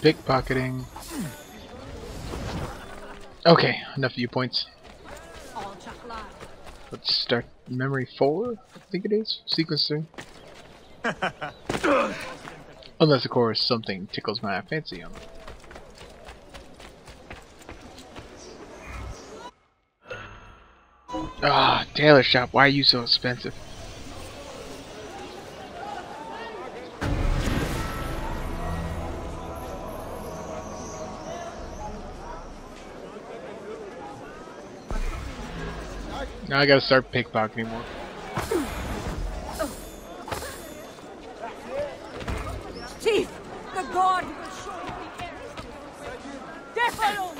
Pickpocketing. Okay, enough viewpoints. Let's start memory 4, I think it is. Sequence 3. Unless, of course, something tickles my fancy on it. Ah, tailor shop, why are you so expensive? Now I gotta start pickpocketing more. Chief, the god will show you the end. Defalon!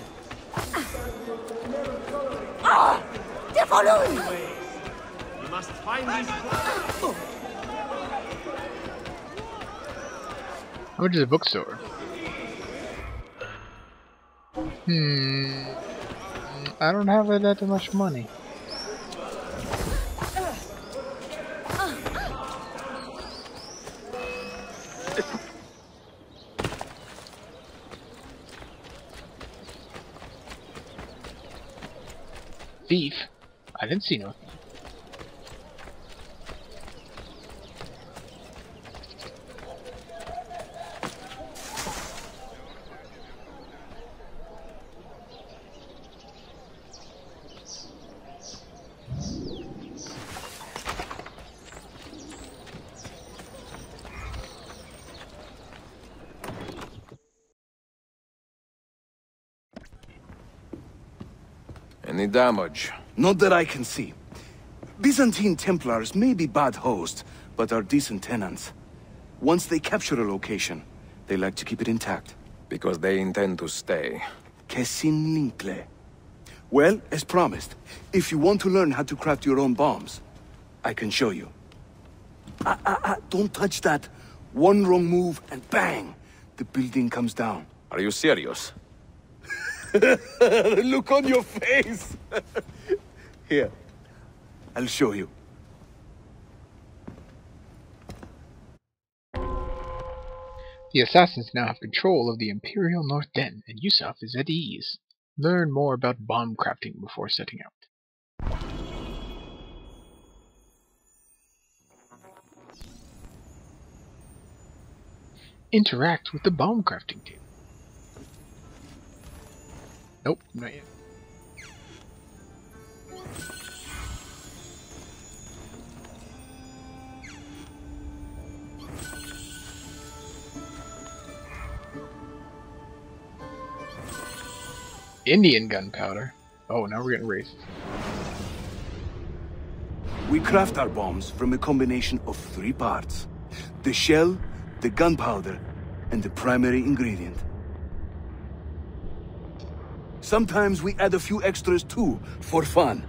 Ah! Defalon! We must find these. How much is a bookstore? Hmm. I don't have that much money. Any damage? Not that I can see. Byzantine Templars may be bad hosts, but are decent tenants. Once they capture a location, they like to keep it intact. Because they intend to stay. Kesin Linkle. Well, as promised, if you want to learn how to craft your own bombs, I can show you. Ah, ah, ah, don't touch that. One wrong move and bang! The building comes down. Are you serious? look on your face! Here, I'll show you. The assassins now have control of the Imperial North Den, and Yusuf is at ease. Learn more about bomb crafting before setting out. Interact with the bomb crafting team. Nope, not yet. Indian gunpowder. Oh, now we're getting racist. We craft our bombs from a combination of three parts. The shell, the gunpowder, and the primary ingredient. Sometimes we add a few extras too, for fun.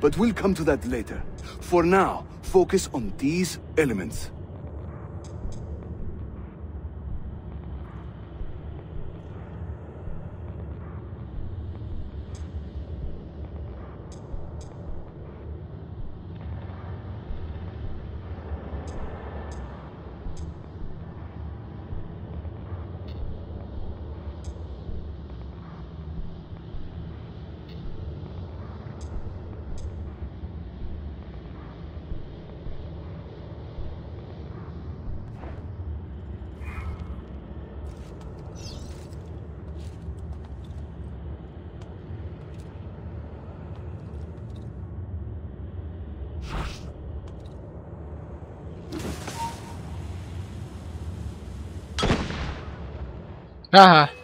But we'll come to that later. For now, focus on these elements. Haha!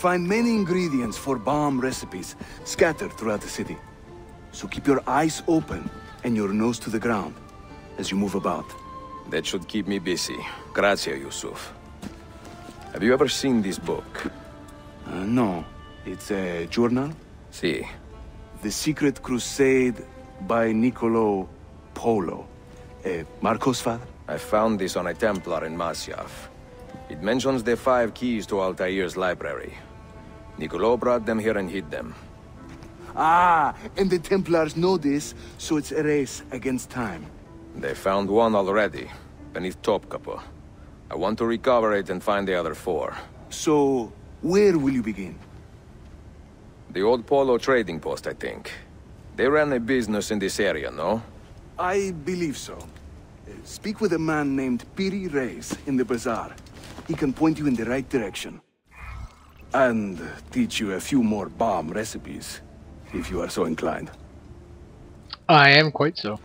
Find many ingredients for bomb recipes scattered throughout the city. So keep your eyes open and your nose to the ground as you move about. That should keep me busy. Grazie, Yusuf. Have you ever seen this book? Uh, no. It's a journal? See. The Secret Crusade by Niccolo Polo. Uh, Marco's father? I found this on a Templar in Masyaf. It mentions the five keys to Altair's library. Niccolo brought them here and hid them. Ah, and the Templars know this, so it's a race against time. They found one already, beneath Topkapi. I want to recover it and find the other four. So, where will you begin? The old Polo trading post, I think. They ran a business in this area, no? I believe so. Speak with a man named Piri Reis in the bazaar. He can point you in the right direction. And teach you a few more bomb recipes, if you are so inclined. I am quite so.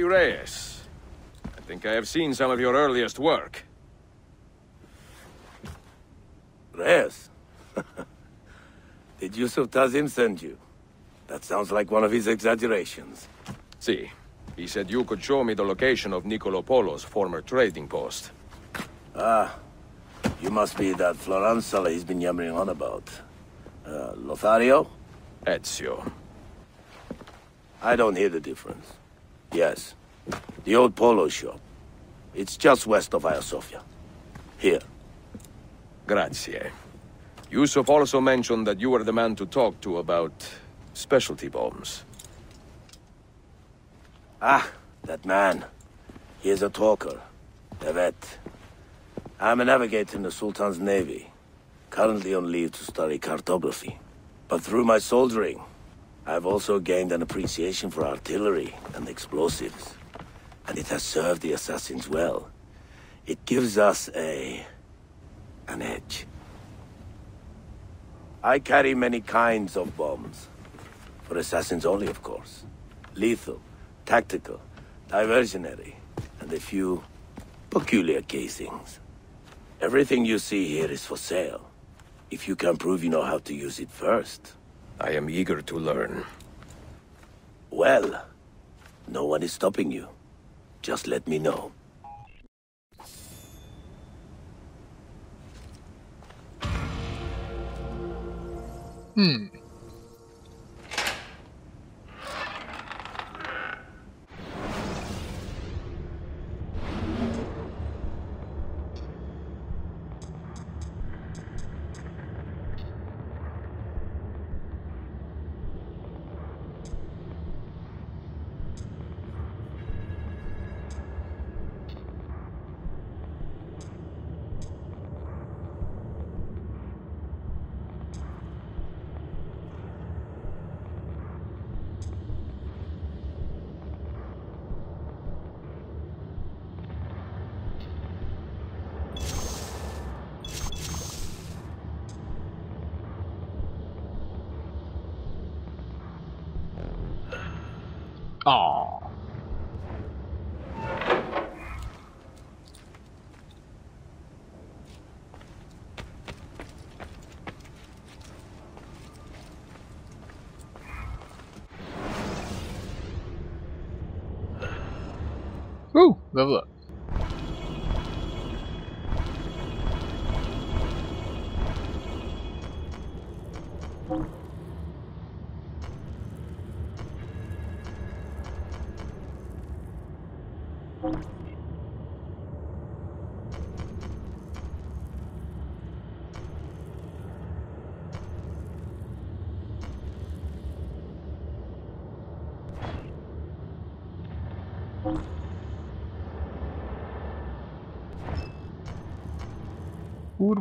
Reis. I think I have seen some of your earliest work. Reis? Did Yusuf Tazim send you? That sounds like one of his exaggerations. See, he said you could show me the location of Niccolo Polo's former trading post. Ah, you must be that Floranzala he's been yammering on about. Uh, Lothario? Ezio. I don't hear the difference. Yes, the old polo shop. It's just west of Hagia Sophia. Here. Grazie. Yusuf also mentioned that you were the man to talk to about specialty bombs. Ah, that man. He is a talker. A vet. I'm a navigator in the Sultan's navy. Currently on leave to study cartography. But through my soldiering, I've also gained an appreciation for artillery and explosives. And it has served the assassins well. It gives us a... an edge. I carry many kinds of bombs. For assassins only, of course. Lethal, tactical, diversionary, and a few peculiar casings. Everything you see here is for sale. If you can prove you know how to use it first. I am eager to learn. Well, no one is stopping you. Just let me know. Hmm. Aw. Ooh, level up.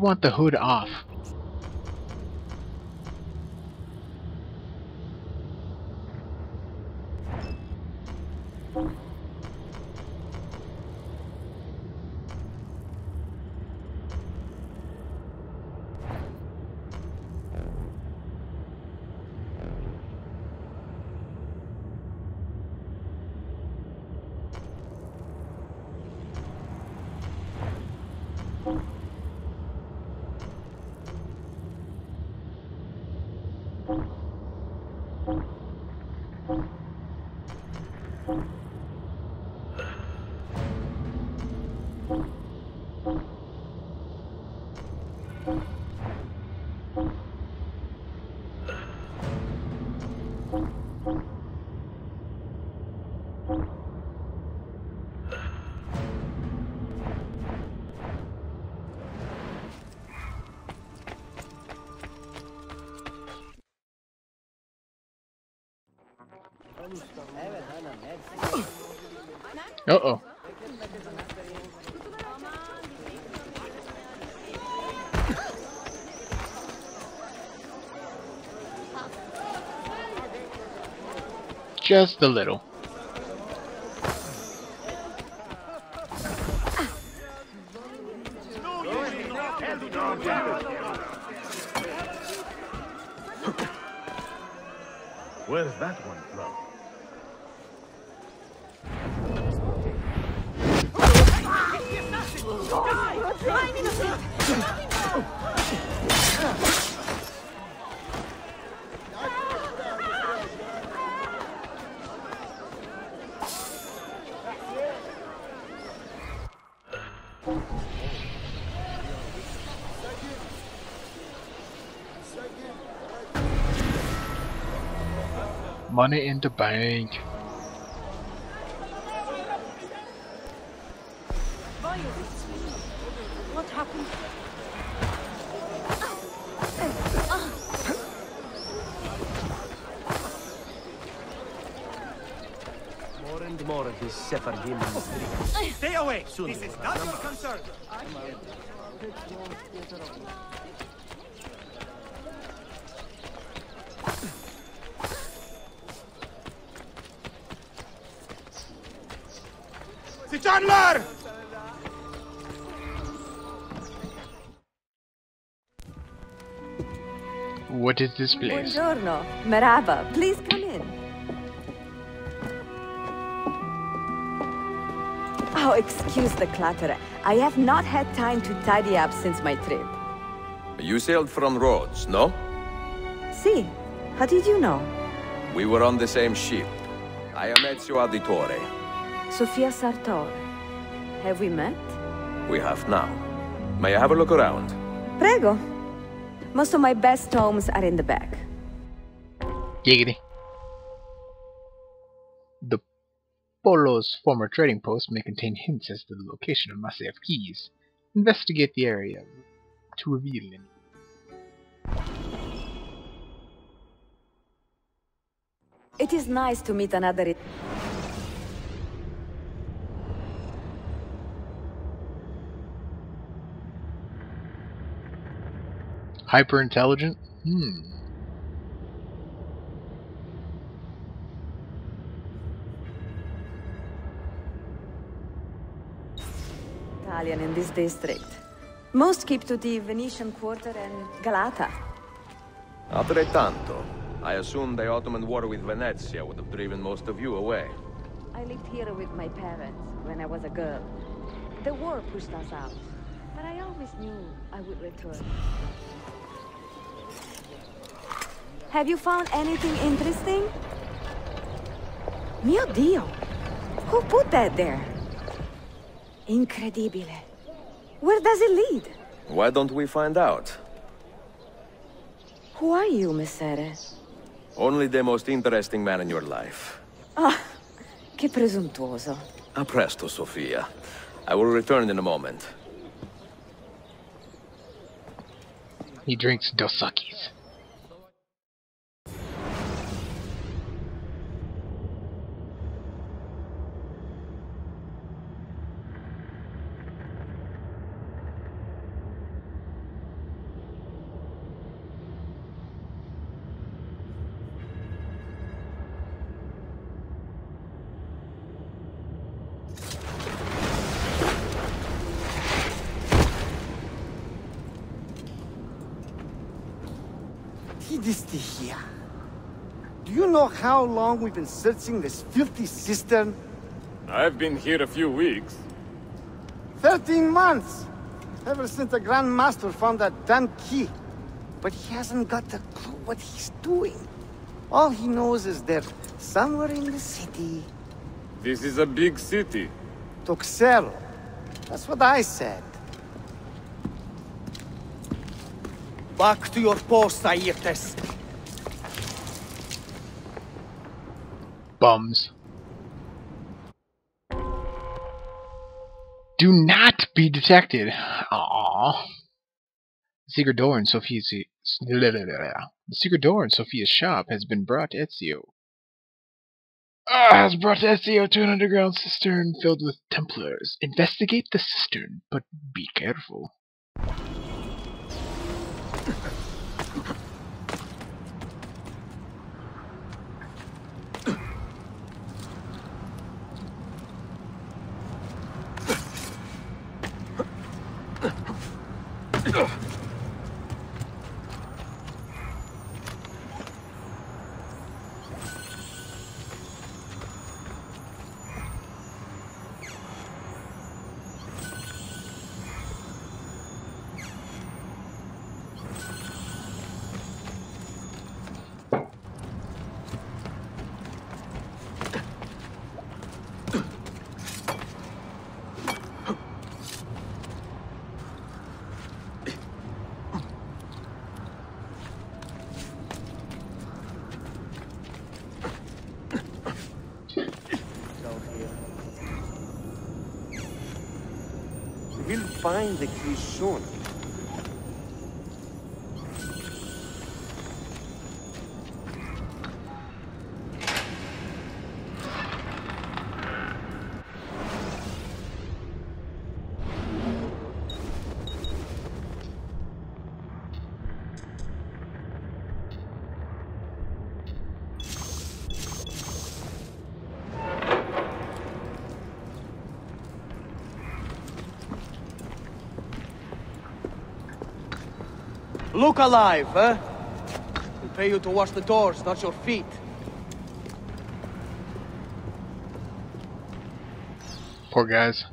Want the hood off? Uh oh. Just a little. Money in the bank. What happened? More and more of these Sephardim Stay away! This is not your concern! Si What is this place? Buongiorno. Merhaba. Please come in. Oh, excuse the clutter. I have not had time to tidy up since my trip. You sailed from Rhodes, no? See, how did you know? We were on the same ship. I am Ezio Auditore. Sofia Sartor. Have we met? We have now. May I have a look around? Prego. Most of my best tomes are in the back. Giggity. The Polo's former trading post may contain hints as to the location of Masyaf keys. Investigate the area to reveal any. It is nice to meet another. Hyper intelligent? Hmm. Italian in this district. Most keep to the Venetian Quarter and Galata. Altrettanto. I assume the Ottoman war with Venezia would have driven most of you away. I lived here with my parents when I was a girl. The war pushed us out, but I always knew I would return. Have you found anything interesting? Mio Dio! Who put that there? Incredibile. Where does it lead? Why don't we find out? Who are you, Messere? Only the most interesting man in your life. Ah, che presuntuoso. A presto, Sofia. I will return in a moment. He drinks Dos Equis. Stupidity here. Do you know how long we've been searching this filthy cistern? I've been here a few weeks. Thirteen months! Ever since the Grand Master found that damn key. But he hasn't got a clue what he's doing. All he knows is they're somewhere in the city. This is a big city. Toxero. That's what I said. Back to your post, Aietes. Bums. Do not be detected. Aww. The secret door in Sophia's the secret door in Sophia's shop has been brought to Ezio. Ah, has brought Ezio to an underground cistern filled with Templars. Investigate the cistern, but be careful. We'll find the key soon. Look alive, eh? huh? We'll pay you to wash the doors, not your feet. Poor guys.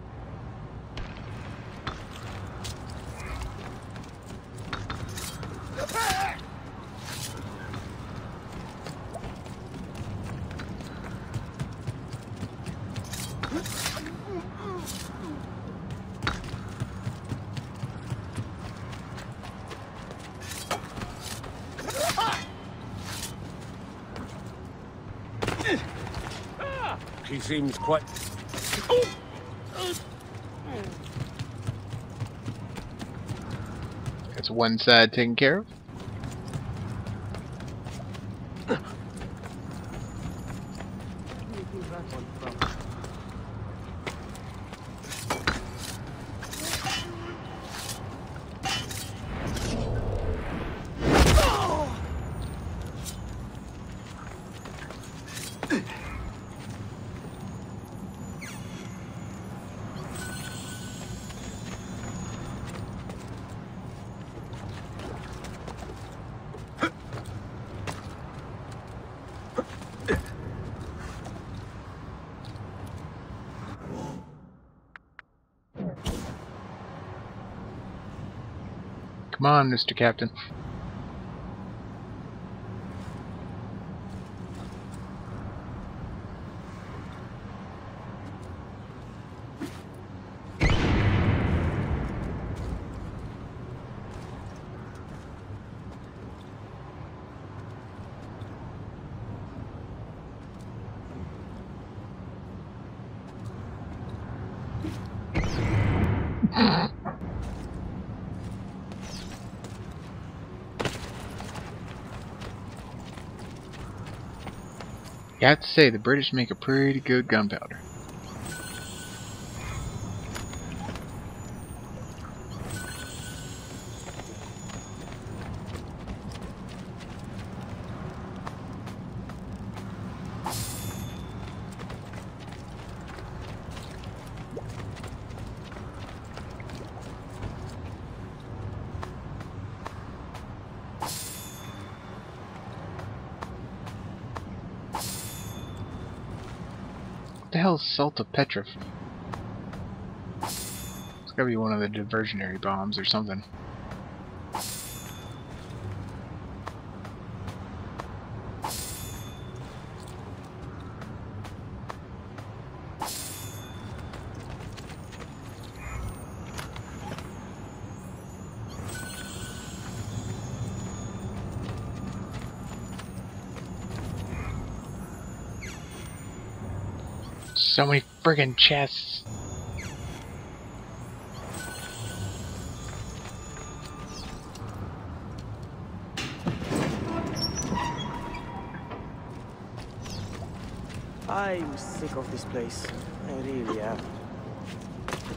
He seems quite... Oh! That's one side taken care of. Come on, Mr. Captain. You have to say, the British make a pretty good gunpowder. The hell is It's gotta be one of the diversionary bombs or something. So many friggin' chests. I'm sick of this place. I really am.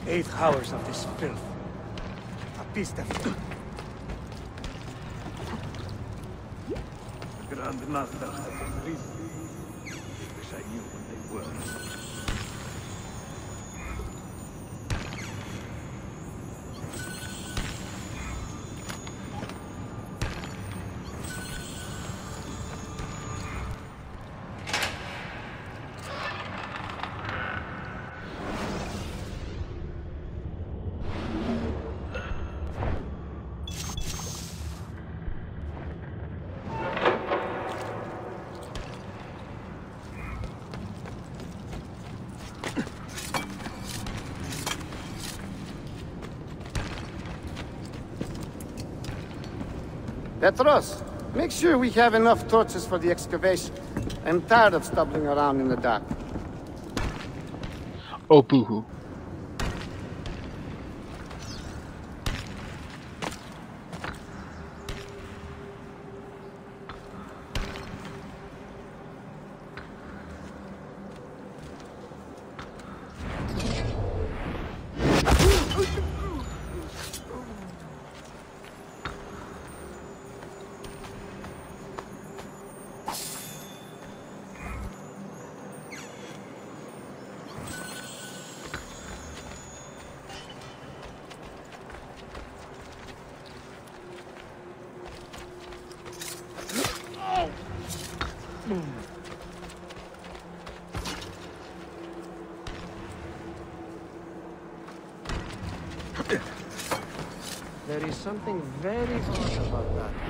Eight hours of this filth. A piece of Grandmaster has reason. Petros, make sure we have enough torches for the excavation. I'm tired of stumbling around in the dark. Oh, boohoo. There is something very odd about that.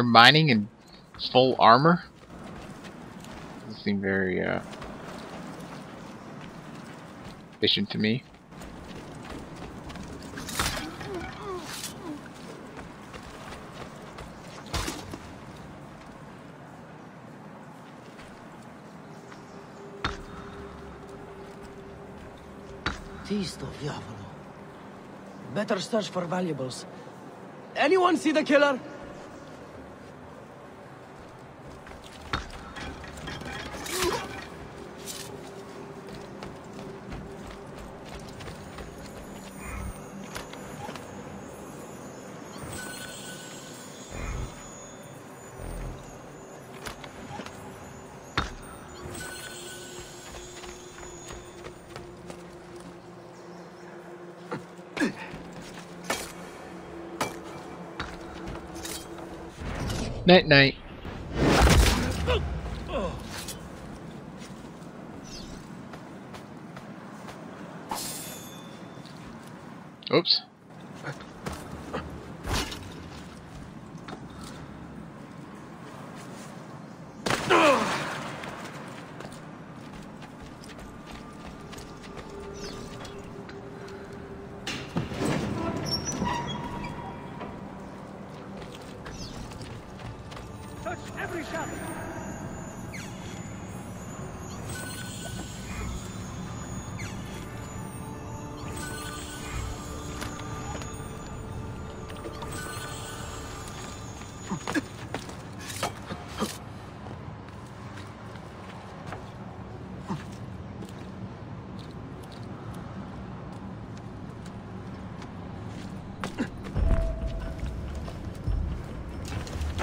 They're mining in full armor? Doesn't seem very, uh, efficient to me. Diavolo. Better search for valuables. Anyone see the killer? Night night.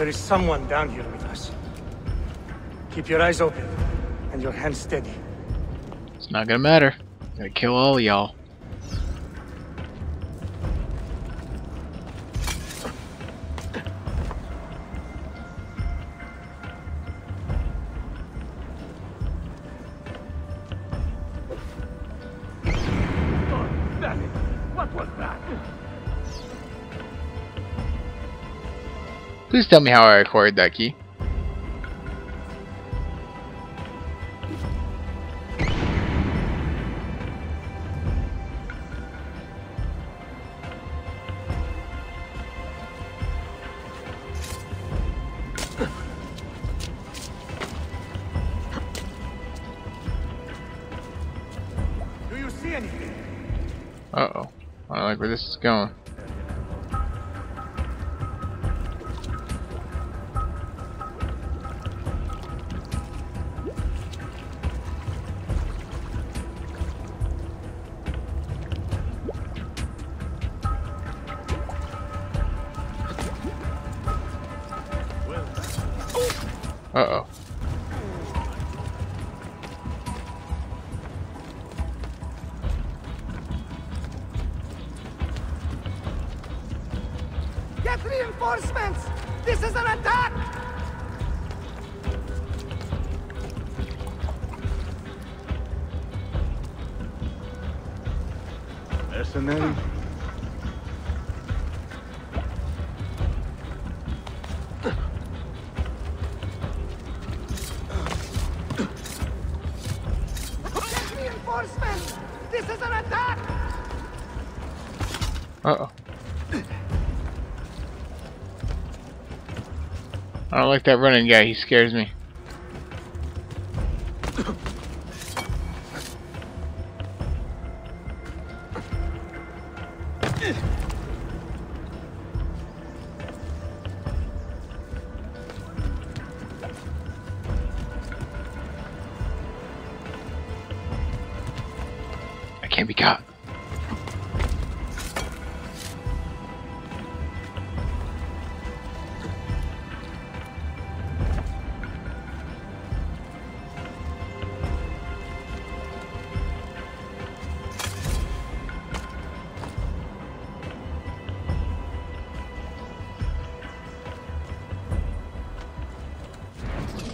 There is someone down here with us. Keep your eyes open and your hands steady. It's not gonna matter. Gonna kill all y'all. Please tell me how I acquired that key. Do you see anything? Uh oh. I don't like where this is going. Attack! Uh oh. I don't like that running guy, he scares me.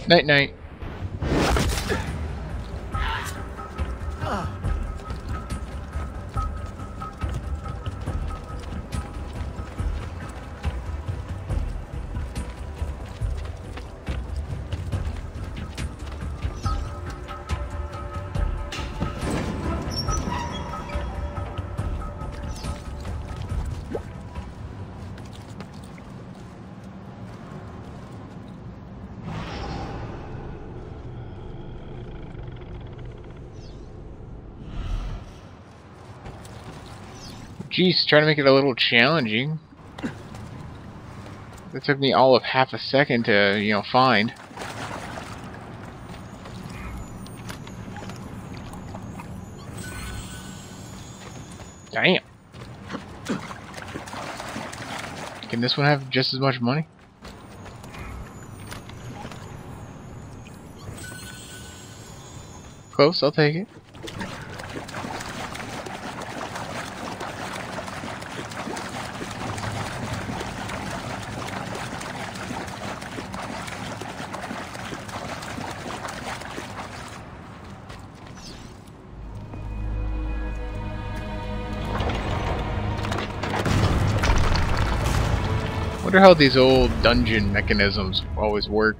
Night night. Jeez, trying to make it a little challenging. That took me all of half a second to, you know, find. Damn. Can this one have just as much money? Close, I'll take it. Wonder how these old dungeon mechanisms always work.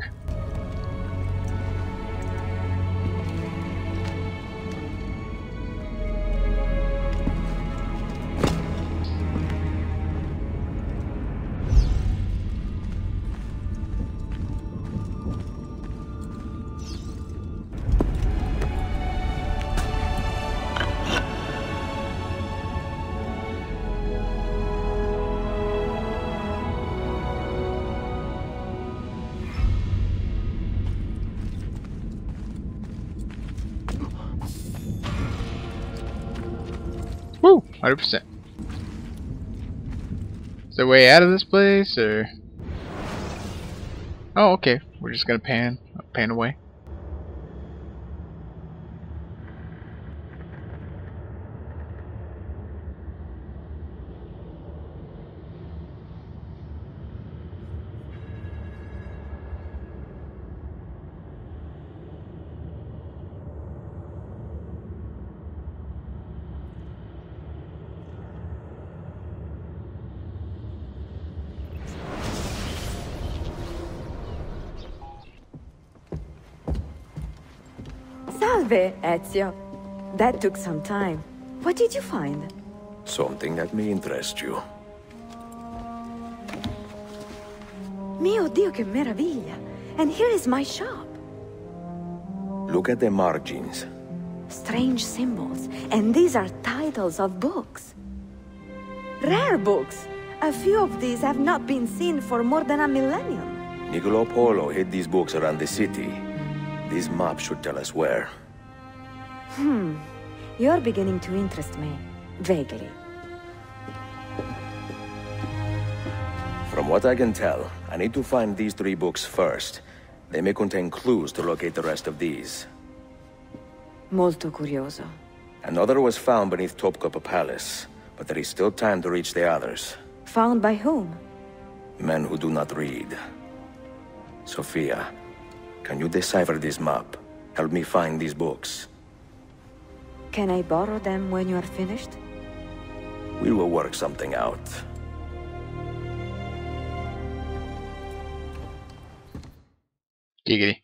100%. Is there a way out of this place, or...? Oh, okay. We're just gonna pan, pan away. Ezio. That took some time. What did you find? Something that may interest you. Mio Dio, che meraviglia! And here is my shop. Look at the margins. Strange symbols. And these are titles of books. Rare books. A few of these have not been seen for more than a millennium. Niccolo Polo hid these books around the city. These maps should tell us where. Hmm. You're beginning to interest me. Vaguely. From what I can tell, I need to find these three books first. They may contain clues to locate the rest of these. Molto curioso. Another was found beneath Topkapi Palace, but there is still time to reach the others. Found by whom? Men who do not read. Sofia, can you decipher this map? Help me find these books. Can I borrow them when you are finished? We will work something out. Giggity.